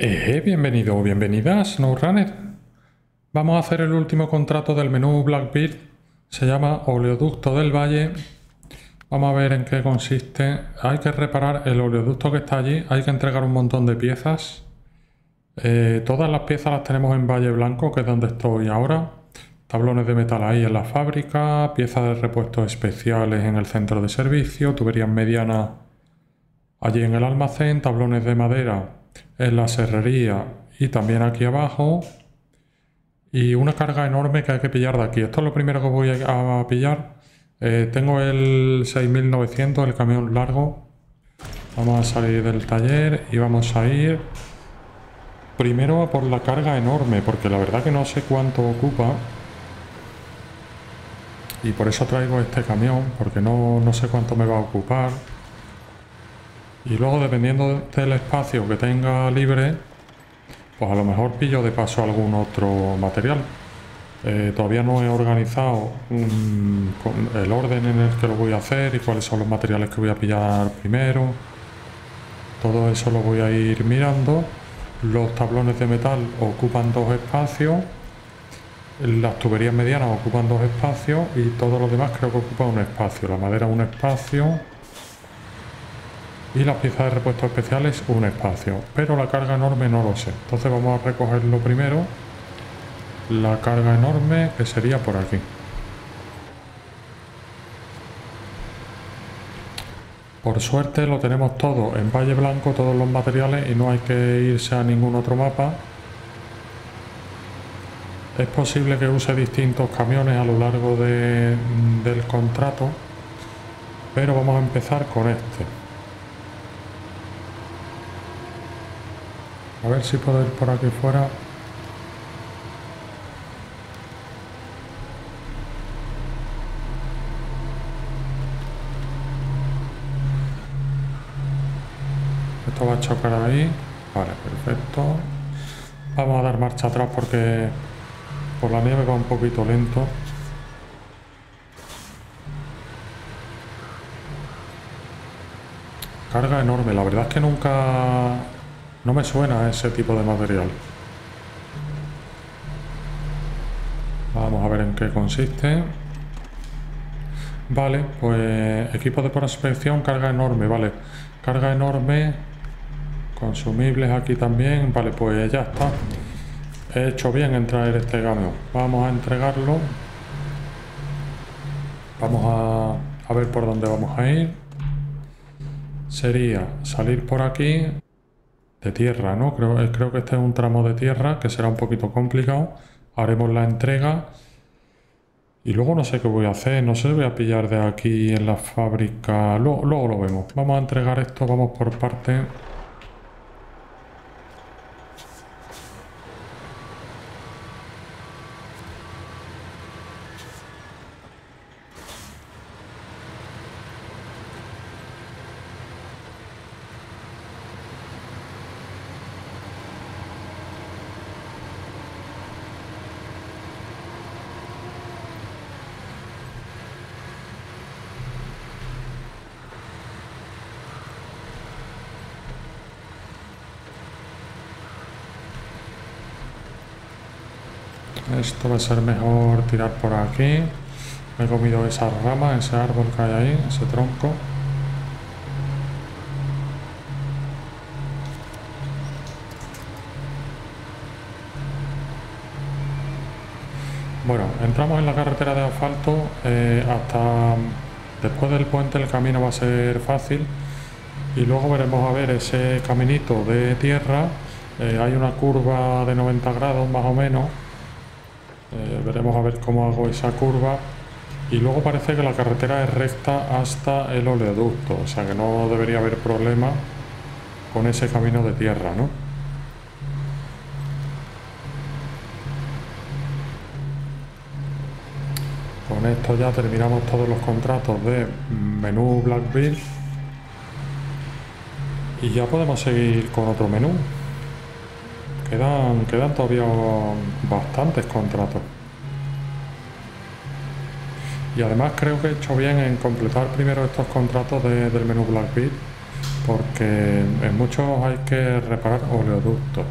Eh, bienvenido o bienvenida a SnowRunner. Vamos a hacer el último contrato del menú Blackbeard. Se llama Oleoducto del Valle. Vamos a ver en qué consiste. Hay que reparar el oleoducto que está allí. Hay que entregar un montón de piezas. Eh, todas las piezas las tenemos en Valle Blanco, que es donde estoy ahora. Tablones de metal ahí en la fábrica. Piezas de repuestos especiales en el centro de servicio. Tuberías medianas allí en el almacén. Tablones de madera en la serrería y también aquí abajo. Y una carga enorme que hay que pillar de aquí. Esto es lo primero que voy a pillar. Eh, tengo el 6900, el camión largo. Vamos a salir del taller y vamos a ir primero a por la carga enorme, porque la verdad que no sé cuánto ocupa. Y por eso traigo este camión, porque no, no sé cuánto me va a ocupar. Y luego dependiendo del espacio que tenga libre, pues a lo mejor pillo de paso algún otro material. Eh, todavía no he organizado el orden en el que lo voy a hacer y cuáles son los materiales que voy a pillar primero. Todo eso lo voy a ir mirando. Los tablones de metal ocupan dos espacios. Las tuberías medianas ocupan dos espacios y todo lo demás creo que ocupa un espacio. La madera un espacio y las piezas de repuesto especiales un espacio, pero la carga enorme no lo sé. Entonces vamos a recogerlo primero. La carga enorme que sería por aquí. Por suerte lo tenemos todo en Valle Blanco, todos los materiales y no hay que irse a ningún otro mapa. Es posible que use distintos camiones a lo largo del contrato, pero vamos a empezar con este. A ver si puedo ir por aquí fuera. Esto va a chocar ahí. Vale, perfecto. Vamos a dar marcha atrás porque por la nieve va un poquito lento. Carga enorme. La verdad es que nunca no me suena ese tipo de material. Vamos a ver en qué consiste. Vale, pues equipo de prospección, carga enorme, vale. Carga enorme, consumibles aquí también. Vale, pues ya está. He hecho bien en traer este camión. Vamos a entregarlo. Vamos a, a ver por dónde vamos a ir. Sería salir por aquí de tierra, ¿no? Creo, eh, creo que este es un tramo de tierra que será un poquito complicado. Haremos la entrega. Y luego no sé qué voy a hacer, no sé, voy a pillar de aquí en la fábrica. Luego, luego lo vemos. Vamos a entregar esto, vamos por parte. Esto va a ser mejor tirar por aquí. He comido esa rama, ese árbol que hay ahí, ese tronco. Bueno, entramos en la carretera de asfalto. Eh, hasta después del puente el camino va a ser fácil. Y luego veremos a ver ese caminito de tierra. Eh, hay una curva de 90 grados más o menos veremos a ver cómo hago esa curva. Y luego parece que la carretera es recta hasta el oleoducto, o sea que no debería haber problema con ese camino de tierra, ¿no? Con esto ya terminamos todos los contratos de menú Blackbeard y ya podemos seguir con otro menú. Quedan, quedan todavía bastantes contratos. Y además creo que he hecho bien en completar primero estos contratos del menú Blackbeard, porque en muchos hay que reparar oleoductos.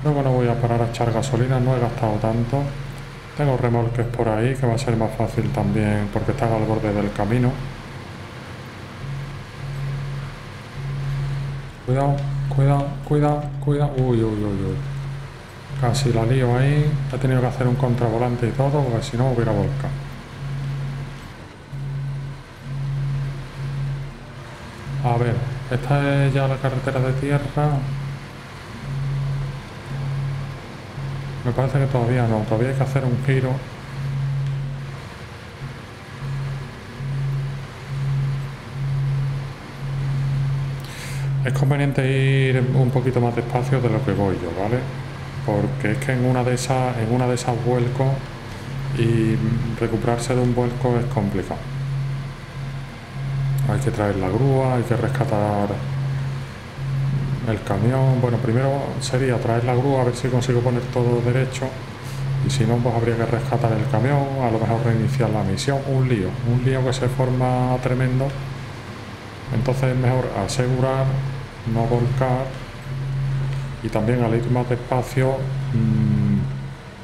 Creo que no voy a parar a echar gasolina, no he gastado tanto. Tengo remolques por ahí que va a ser más fácil también porque están al borde del camino. Cuidado, cuidado, cuidado, cuidado. Uy, uy, uy, uy. Casi la lío ahí. He tenido que hacer un contravolante y todo porque si no hubiera volcado. A ver, esta es ya la carretera de tierra. Me parece que todavía no, todavía hay que hacer un giro. Es conveniente ir un poquito más despacio de lo que voy yo, ¿vale? Porque es que en una de esas, en una de esas vuelcos y recuperarse de un vuelco es complicado. Hay que traer la grúa, hay que rescatar el camión. Bueno, primero sería traer la grúa a ver si consigo poner todo derecho. Y si no, pues habría que rescatar el camión, a lo mejor reiniciar la misión. Un lío, un lío que se forma tremendo. Entonces es mejor asegurar, no volcar. Y también al ir más despacio, mmm,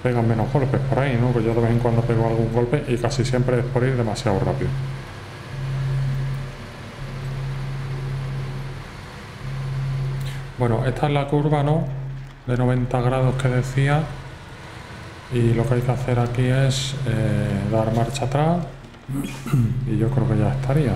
pegan menos golpes por ahí, ¿no? Que yo de vez en cuando pego algún golpe y casi siempre es por ir demasiado rápido. Bueno, esta es la curva, ¿no? De 90 grados que decía. Y lo que hay que hacer aquí es eh, dar marcha atrás. Y yo creo que ya estaría.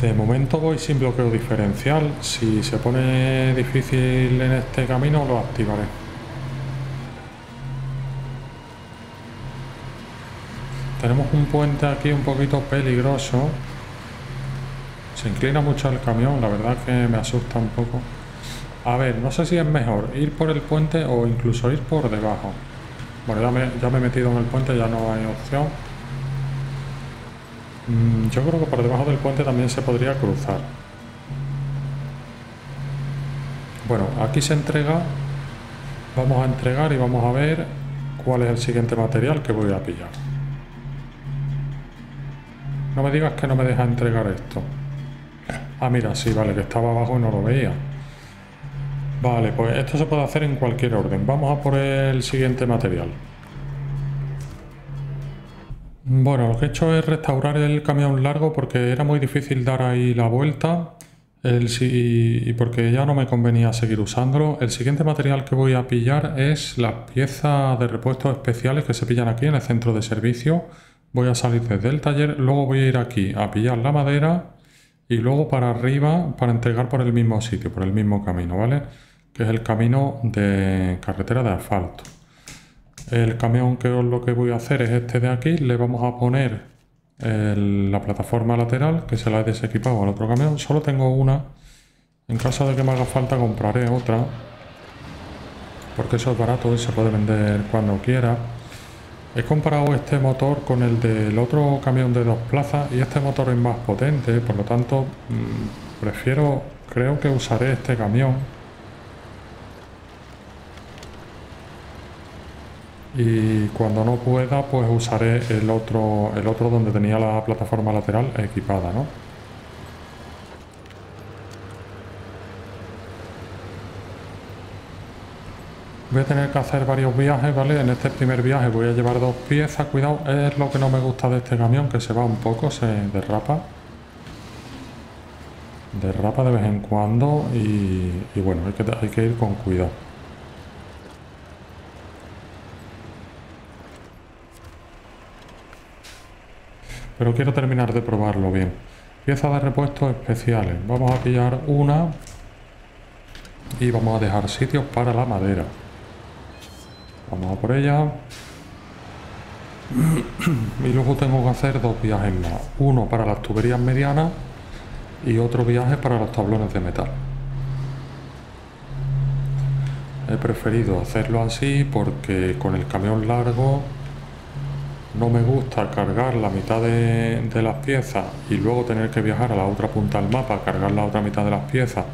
De momento voy sin bloqueo diferencial. Si se pone difícil en este camino, lo activaré. Tenemos un puente aquí un poquito peligroso. Se inclina mucho el camión, la verdad que me asusta un poco. A ver, no sé si es mejor ir por el puente o incluso ir por debajo. Bueno, ya me, ya me he metido en el puente, ya no hay opción. Mm, yo creo que por debajo del puente también se podría cruzar. Bueno, aquí se entrega. Vamos a entregar y vamos a ver cuál es el siguiente material que voy a pillar. No me digas que no me deja entregar esto. Ah, mira, sí, vale, que estaba abajo y no lo veía. Vale, pues esto se puede hacer en cualquier orden. Vamos a por el siguiente material. Bueno, lo que he hecho es restaurar el camión largo porque era muy difícil dar ahí la vuelta el, y porque ya no me convenía seguir usándolo. El siguiente material que voy a pillar es las piezas de repuestos especiales que se pillan aquí en el centro de servicio voy a salir desde el taller, luego voy a ir aquí a pillar la madera y luego para arriba para entregar por el mismo sitio, por el mismo camino, ¿vale? Que es el camino de carretera de asfalto. El camión que lo que voy a hacer es este de aquí, le vamos a poner la plataforma lateral que se la he desequipado al otro camión, solo tengo una, en caso de que me haga falta compraré otra, porque eso es barato y se puede vender cuando quiera. He comparado este motor con el del otro camión de dos plazas y este motor es más potente, por lo tanto mmm, prefiero, creo que usaré este camión. Y cuando no pueda, pues usaré el otro, el otro donde tenía la plataforma lateral equipada, ¿no? Voy a tener que hacer varios viajes, ¿vale? En este primer viaje voy a llevar dos piezas, cuidado, es lo que no me gusta de este camión, que se va un poco, se derrapa. Derrapa de vez en cuando y, bueno, hay que, hay que ir con cuidado. Pero quiero terminar de probarlo bien. Piezas de repuesto especiales. Vamos a pillar una y vamos a dejar sitios para la madera. Vamos a por ella. y luego tengo que hacer dos viajes más. Uno para las tuberías medianas y otro viaje para los tablones de metal. He preferido hacerlo así porque con el camión largo no me gusta cargar la mitad de, las piezas y luego tener que viajar a la otra punta del mapa, cargar la otra mitad de las piezas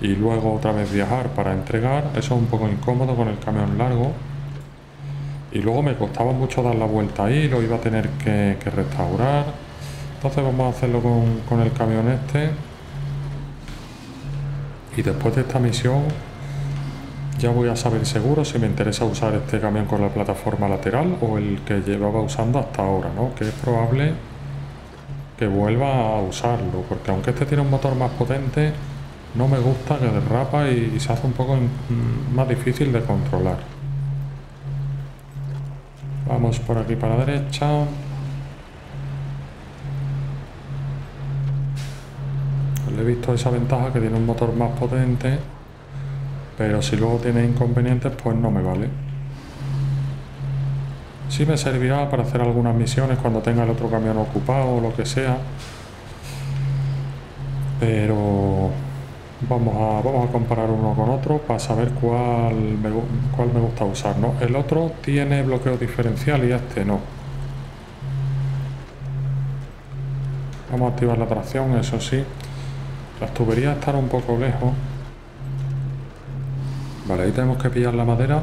y luego otra vez viajar para entregar. Eso es un poco incómodo con el camión largo. Y luego me costaba mucho dar la vuelta ahí, lo iba a tener que, restaurar. Entonces vamos a hacerlo con, el camión este. Y después de esta misión ya voy a saber seguro si me interesa usar este camión con la plataforma lateral o el que llevaba usando hasta ahora, ¿no? Que es probable que vuelva a usarlo, porque aunque este tiene un motor más potente, no me gusta que derrapa y, se hace un poco más difícil de controlar. Vamos por aquí para la derecha. Le he visto esa ventaja que tiene un motor más potente pero si luego tiene inconvenientes pues no me vale sí me servirá para hacer algunas misiones cuando tenga el otro camión ocupado o lo que sea pero vamos a, vamos a comparar uno con otro para saber cuál me, cuál me gusta usar ¿no? el otro tiene bloqueo diferencial y este no vamos a activar la tracción eso sí las tuberías están un poco lejos Vale, ahí tenemos que pillar la madera.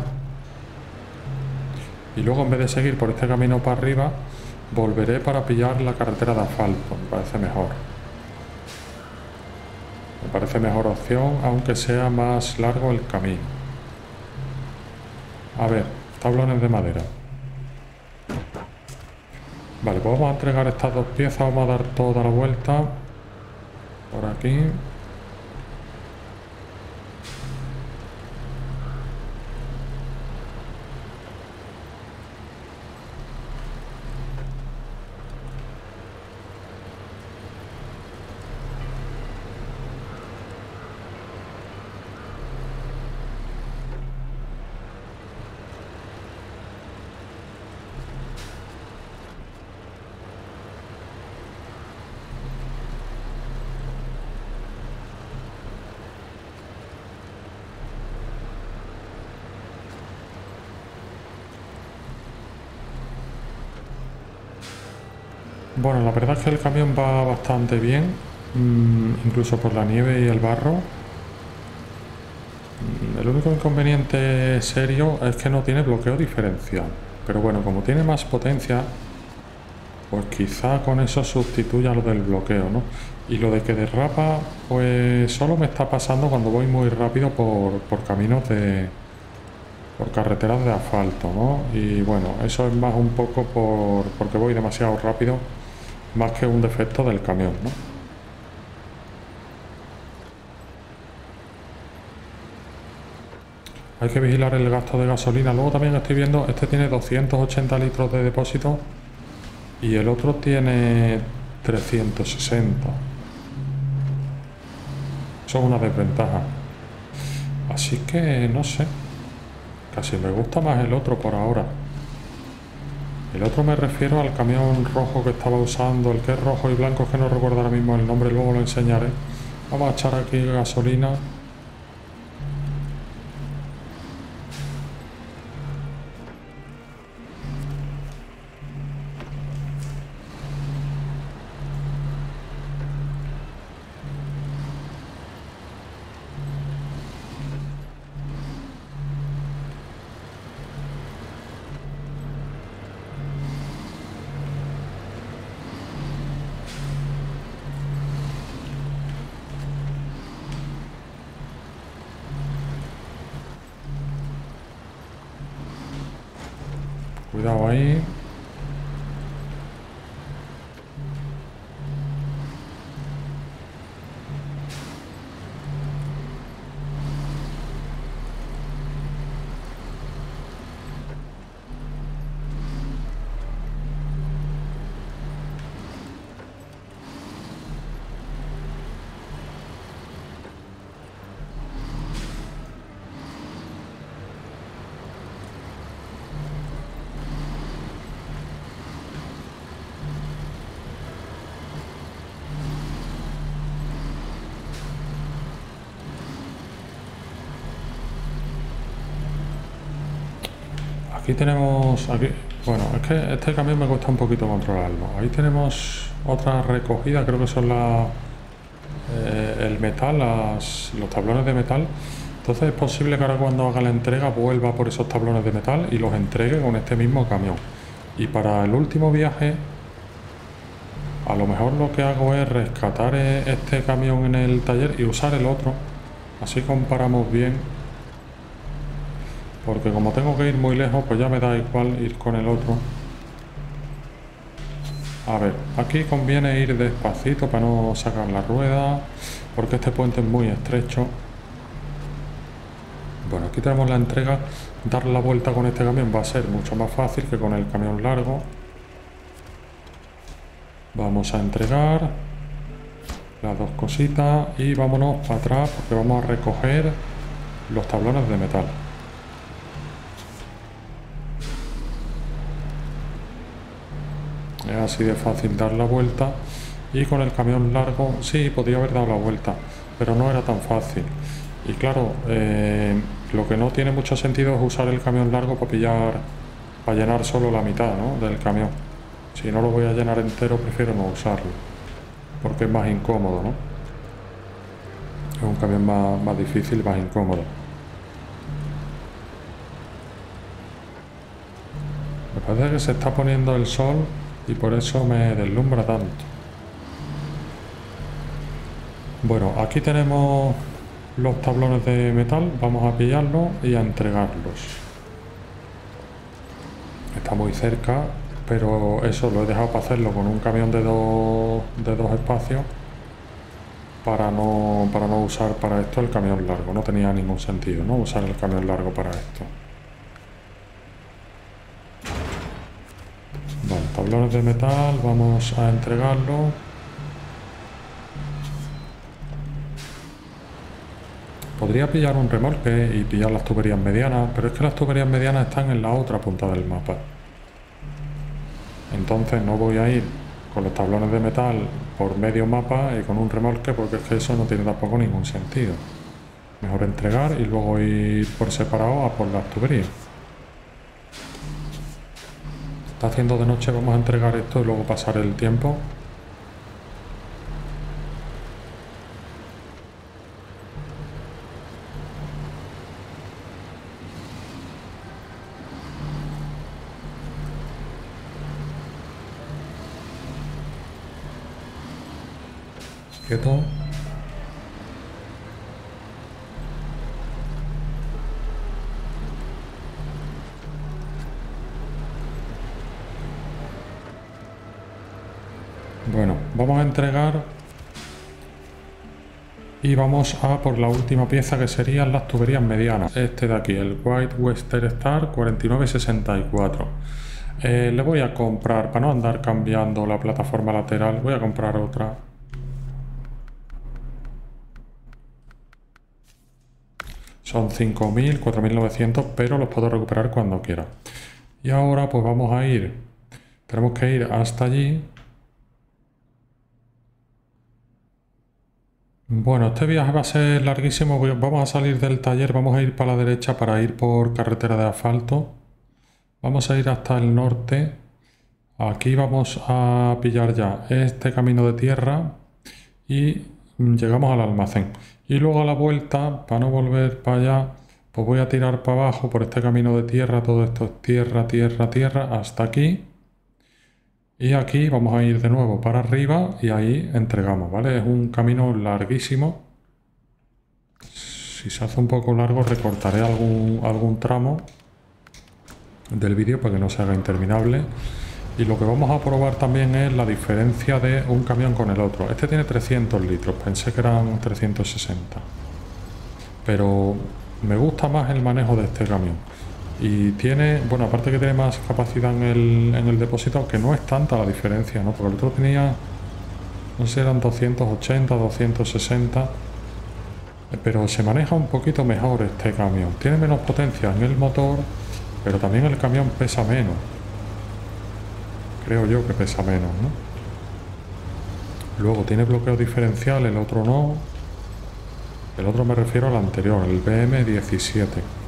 Y luego en vez de seguir por este camino para arriba, volveré para pillar la carretera de asfalto. Me parece mejor. Me parece mejor opción, aunque sea más largo el camino. A ver, tablones de madera. Vale, pues vamos a entregar estas dos piezas, vamos a dar toda la vuelta. Por aquí. Bueno, la verdad es que el camión va bastante bien, mm, incluso por la nieve y el barro. Mm, el único inconveniente serio es que no tiene bloqueo diferencial. Pero bueno, como tiene más potencia, pues quizá con eso sustituya lo del bloqueo, ¿no? Y lo de que derrapa, pues solo me está pasando cuando voy muy rápido por, por caminos de... por carreteras de asfalto, ¿no? Y bueno, eso es más un poco por, porque voy demasiado rápido más que un defecto del camión, ¿no? Hay que vigilar el gasto de gasolina. Luego también estoy viendo, este tiene 280 litros de depósito y el otro tiene 360. Son una desventaja. Así que no sé. Casi me gusta más el otro por ahora. El otro me refiero al camión rojo que estaba usando, el que es rojo y blanco, que no recuerdo ahora mismo el nombre, luego lo enseñaré. Vamos a echar aquí gasolina. Cuidado Aquí tenemos, aquí, bueno, es que este camión me cuesta un poquito controlarlo. Ahí tenemos otra recogida, creo que son las eh, el metal, los tablones de metal. Entonces es posible que ahora cuando haga la entrega vuelva por esos tablones de metal y los entregue con este mismo camión. Y para el último viaje, a lo mejor lo que hago es rescatar e, este camión en el taller y usar el otro. Así comparamos bien. Porque como tengo que ir muy lejos, pues ya me da igual ir con el otro. A ver, aquí conviene ir despacito para no sacar la rueda, porque este puente es muy estrecho. Bueno, aquí tenemos la entrega. Dar la vuelta con este camión va a ser mucho más fácil que con el camión largo. Vamos a entregar las dos cositas y vámonos para atrás porque vamos a recoger los tablones de metal. Es así de fácil dar la vuelta y con el camión largo sí podría haber dado la vuelta, pero no era tan fácil. Y claro, eh, lo que no tiene mucho sentido es usar el camión largo para pillar, para llenar solo la mitad del camión. Si no lo voy a llenar entero, prefiero no usarlo, porque es más incómodo, ¿no? Es un camión más, más difícil, más incómodo. Me parece que se está poniendo el sol y por eso me deslumbra tanto. Bueno, aquí tenemos los tablones de metal, vamos a pillarlos y a entregarlos. Está muy cerca, pero eso lo he dejado para hacerlo con un camión de dos, de dos espacios para no, para no usar para esto el camión largo. No tenía ningún sentido, ¿no? Usar el camión largo para esto. Tablones de metal, vamos a entregarlo. Podría pillar un remolque y pillar las tuberías medianas, pero es que las tuberías medianas están en la otra punta del mapa. Entonces no voy a ir con los tablones de metal por medio mapa y con un remolque porque es que eso no tiene tampoco ningún sentido. Mejor entregar y luego ir por separado a por las tuberías. Está haciendo de noche, vamos a entregar esto y luego pasar el tiempo. Bueno, vamos a entregar y vamos a por la última pieza que serían las tuberías medianas. Este de aquí, el White Western Star 4964. Eh, le voy a comprar, para no andar cambiando la plataforma lateral, voy a comprar otra. Son 5.000, 4.900, pero los puedo recuperar cuando quiera. Y ahora pues vamos a ir, tenemos que ir hasta allí Bueno, este viaje va a ser larguísimo. Vamos a salir del taller, vamos a ir para la derecha para ir por carretera de asfalto. Vamos a ir hasta el norte. Aquí vamos a pillar ya este camino de tierra y llegamos al almacén. Y luego a la vuelta, para no volver para allá, pues voy a tirar para abajo por este camino de tierra. Todo esto es tierra, tierra, tierra, hasta aquí. Y aquí vamos a ir de nuevo para arriba y ahí entregamos, ¿vale? Es un camino larguísimo. Si se hace un poco largo recortaré algún, algún tramo del vídeo para que no se haga interminable. Y lo que vamos a probar también es la diferencia de un camión con el otro. Este tiene 300 litros, pensé que eran 360. Pero me gusta más el manejo de este camión. Y tiene, bueno, aparte que tiene más capacidad en el, en el depósito, aunque no es tanta la diferencia, ¿no? Porque el otro tenía, no sé, eran 280, 260, pero se maneja un poquito mejor este camión. Tiene menos potencia en el motor, pero también el camión pesa menos. Creo yo que pesa menos, ¿no? Luego tiene bloqueo diferencial, el otro no. El otro me refiero al anterior, el BM17.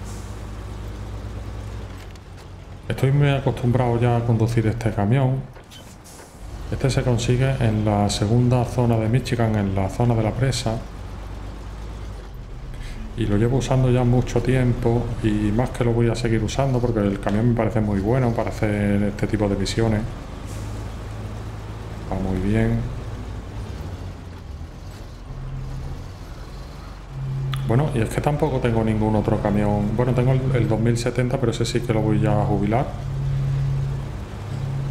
Estoy muy acostumbrado ya a conducir este camión. Este se consigue en la segunda zona de Michigan, en la zona de la presa. Y lo llevo usando ya mucho tiempo y más que lo voy a seguir usando porque el camión me parece muy bueno para hacer este tipo de misiones. Va muy bien. Bueno, y es que tampoco tengo ningún otro camión. Bueno, tengo el, 2070, pero ese sí que lo voy a jubilar.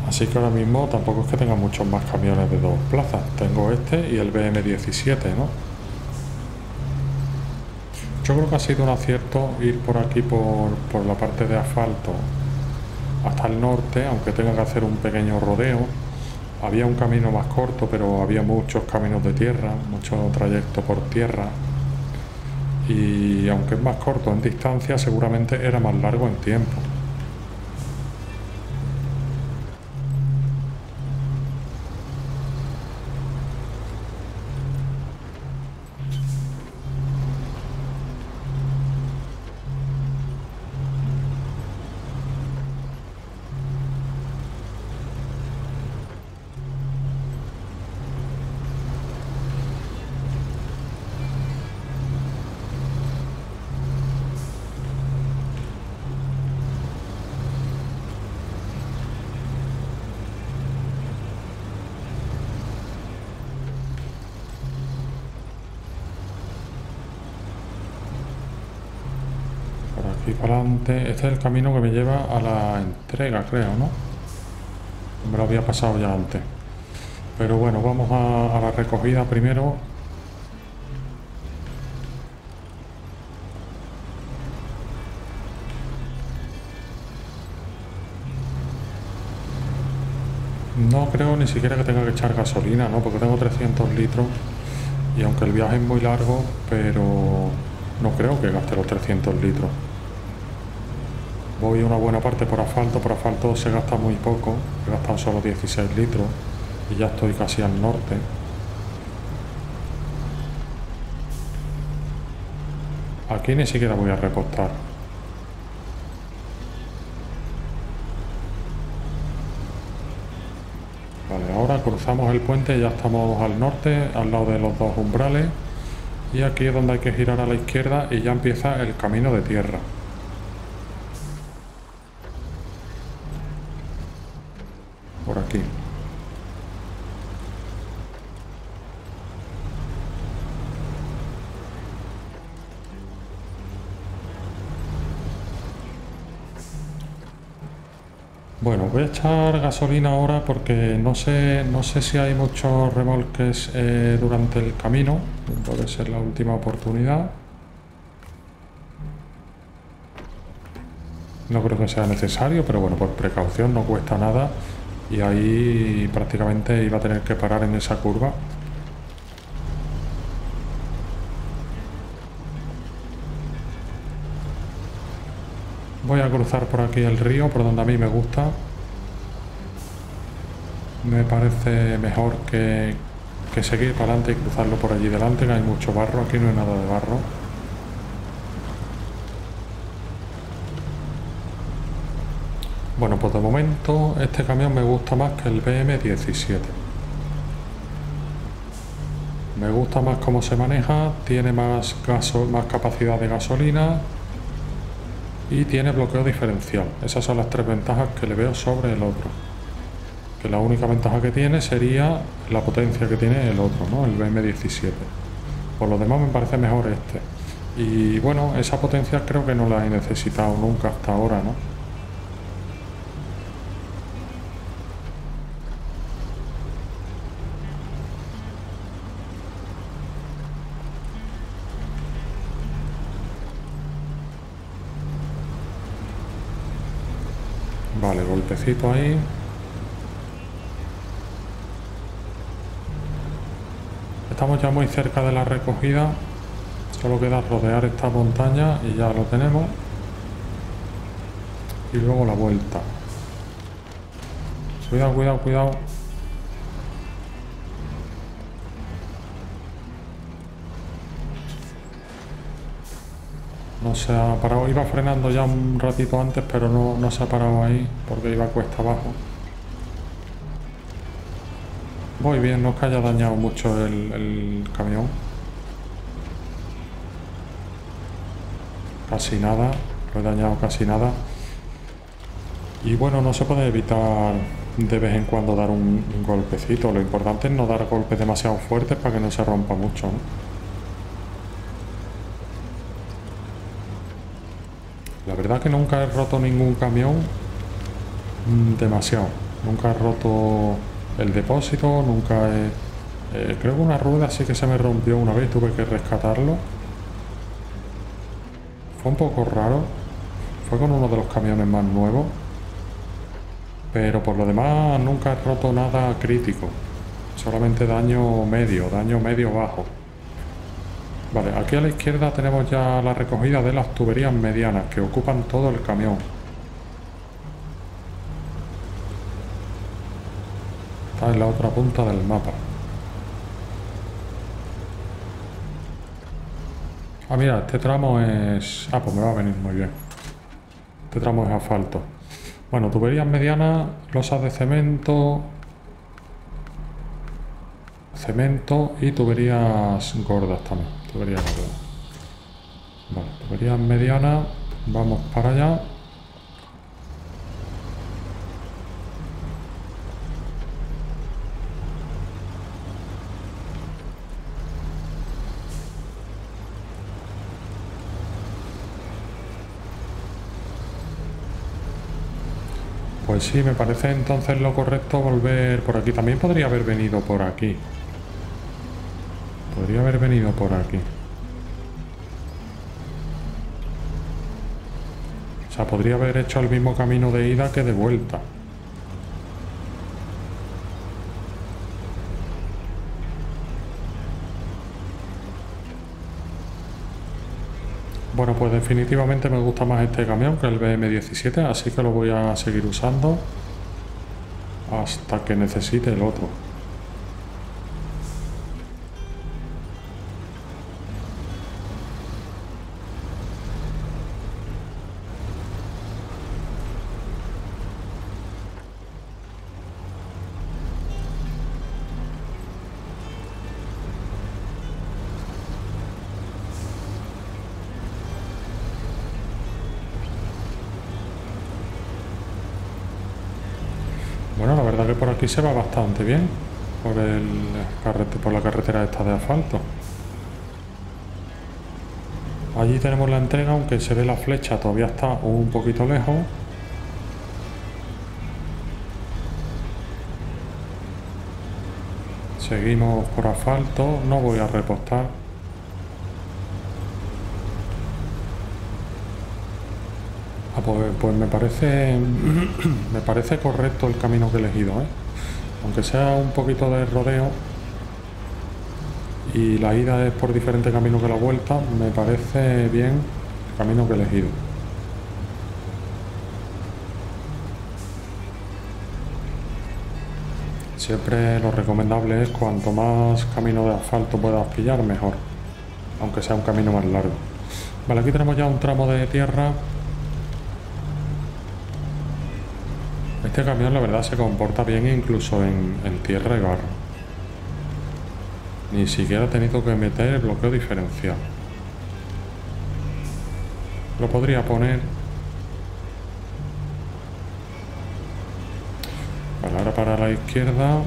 Así que ahora mismo tampoco es que tenga muchos más camiones de dos plazas. Tengo este y el BM17, ¿no? Yo creo que ha sido un acierto ir por aquí, por, por la parte de asfalto, hasta el norte, aunque tenga que hacer un pequeño rodeo. Había un camino más corto, pero había muchos caminos de tierra, mucho trayecto por tierra y aunque es más corto en distancia, seguramente era más largo en tiempo. Este es el camino que me lleva a la entrega, creo, ¿no? Me lo había pasado ya antes. Pero bueno, vamos a, a la recogida primero. No creo ni siquiera que tenga que echar gasolina, ¿no? Porque tengo 300 litros y aunque el viaje es muy largo, pero no creo que gaste los 300 litros. Voy una buena parte por asfalto, por asfalto se gasta muy poco, he gastado solo 16 litros y ya estoy casi al norte. Aquí ni siquiera voy a repostar. Vale, ahora cruzamos el puente y ya estamos al norte, al lado de los dos umbrales. Y aquí es donde hay que girar a la izquierda y ya empieza el camino de tierra. Bueno, voy a echar gasolina ahora porque no sé, no sé si hay muchos remolques eh, durante el camino. Puede ser la última oportunidad. No creo que sea necesario, pero bueno, por precaución no cuesta nada. Y ahí prácticamente iba a tener que parar en esa curva. Cruzar por aquí el río, por donde a mí me gusta. Me parece mejor que, que seguir para adelante y cruzarlo por allí delante, que hay mucho barro. Aquí no hay nada de barro. Bueno, pues de momento este camión me gusta más que el BM17. Me gusta más cómo se maneja, tiene más, gaso, más capacidad de gasolina, y tiene bloqueo diferencial. Esas son las tres ventajas que le veo sobre el otro. Que la única ventaja que tiene sería la potencia que tiene el otro, ¿no? el BM17. Por lo demás me parece mejor este. Y bueno, esa potencia creo que no la he necesitado nunca hasta ahora, ¿no? Ahí. Estamos ya muy cerca de la recogida. Solo queda rodear esta montaña y ya lo tenemos. Y luego la vuelta. Cuidado, cuidado, cuidado. No se ha parado, iba frenando ya un ratito antes, pero no, no se ha parado ahí porque iba cuesta abajo. Voy bien, no es que haya dañado mucho el, camión. Casi nada, lo he dañado casi nada. Y bueno, no se puede evitar de vez en cuando dar un, golpecito. Lo importante es no dar golpes demasiado fuertes para que no se rompa mucho. Verdad que nunca he roto ningún camión mm, demasiado. Nunca he roto el depósito, nunca he... Eh, creo que una rueda sí que se me rompió una vez, tuve que rescatarlo. Fue un poco raro. Fue con uno de los camiones más nuevos. Pero por lo demás nunca he roto nada crítico. Solamente daño medio, daño medio bajo. Vale, aquí a la izquierda tenemos ya la recogida de las tuberías medianas que ocupan todo el camión. Está en la otra punta del mapa. Ah, mira, este tramo es... Ah, pues me va a venir muy bien. Este tramo es asfalto. Bueno, tuberías medianas, losas de cemento, cemento y tuberías gordas también. Tuberías gordas. Vale, tuberías medianas, vamos para allá. Pues sí, me parece entonces lo correcto volver por aquí. También podría haber venido por aquí. Podría haber venido por aquí. O sea, podría haber hecho el mismo camino de ida que de vuelta. Bueno, pues definitivamente me gusta más este camión que el BM17, así que lo voy a seguir usando hasta que necesite el otro. Aquí se va bastante bien por, el por la carretera esta de asfalto. Allí tenemos la entrega, aunque se ve la flecha, todavía está un poquito lejos. Seguimos por asfalto, no voy a repostar. Ah, pues, pues, me parece me parece correcto el camino que he elegido, ¿eh? aunque sea un poquito de rodeo y la ida es por diferente camino que la vuelta, me parece bien el camino que he elegido. Siempre lo recomendable es cuanto más camino de asfalto puedas pillar, mejor, aunque sea un camino más largo. Vale, aquí tenemos ya un tramo de tierra Este camión la verdad se comporta bien incluso en, tierra y barro. Ni siquiera he tenido que meter el bloqueo diferencial. Lo podría poner. Vale, ahora para la izquierda.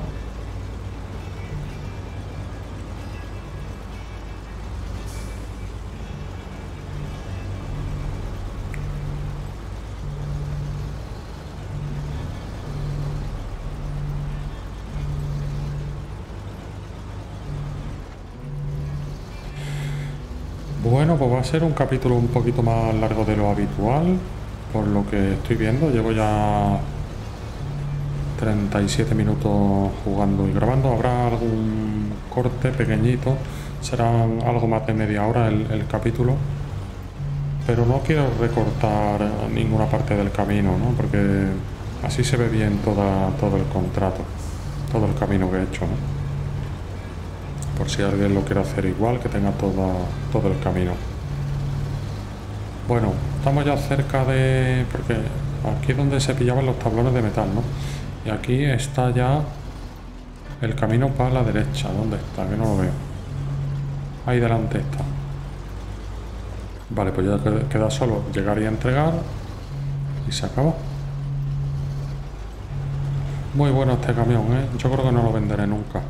Ser un capítulo un poquito más largo de lo habitual, por lo que estoy viendo. Llevo ya 37 minutos jugando y grabando. Habrá algún corte pequeñito, será algo más de media hora el, capítulo. Pero no quiero recortar ninguna parte del camino, ¿no? Porque así se ve bien toda, todo el contrato, todo el camino que he hecho, ¿no? por si alguien lo quiere hacer igual, que tenga todo, todo el camino. Bueno, estamos ya cerca de... porque aquí es donde se pillaban los tablones de metal, ¿no? Y aquí está ya El camino para la derecha. ¿Dónde está? Que no lo veo. Ahí delante está. Vale, pues ya queda solo llegar y entregar. Y se acabó. Muy bueno este camión, ¿eh? Yo creo que no lo venderé nunca.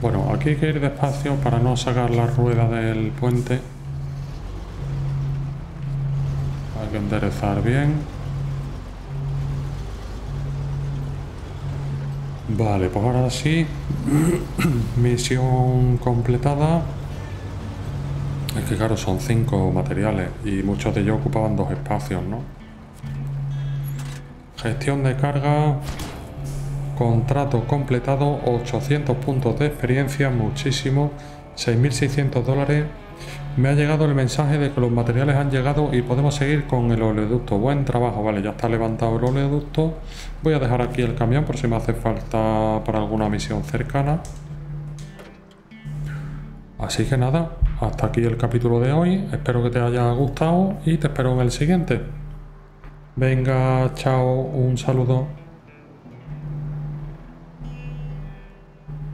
Bueno, hay que ir despacio para no sacar la rueda del puente. Hay que enderezar bien. Vale, pues ahora sí. Misión completada. Es que claro, son cinco materiales y muchos de ellos ocupaban dos espacios, ¿no? Gestión de carga. Contrato completado. 800 puntos de experiencia, muchísimo. 6.600 dólares me ha llegado el mensaje de que los materiales han llegado y podemos seguir con el oleoducto. Buen trabajo, vale, ya está levantado el oleoducto. Voy a dejar aquí el camión por si me hace falta para alguna misión cercana. Así que nada, hasta aquí el capítulo de hoy. Espero que te haya gustado y te espero en el siguiente. Venga, chao, un saludo.